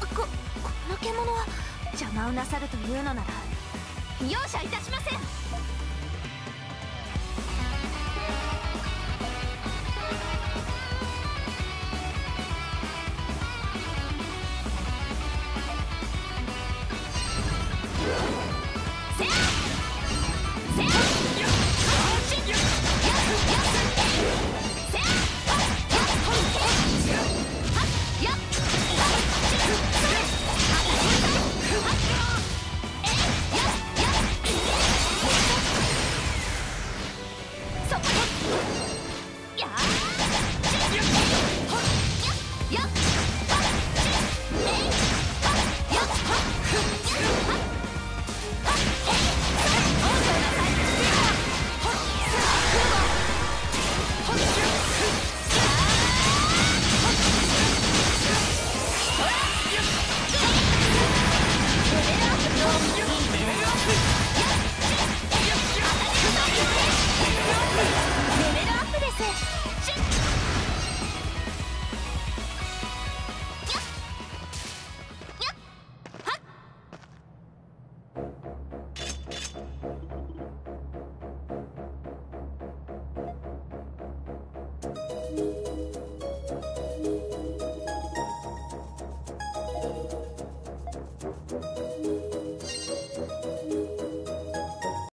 ここの獣は邪魔をなさるというのなら容赦いたしません。うん。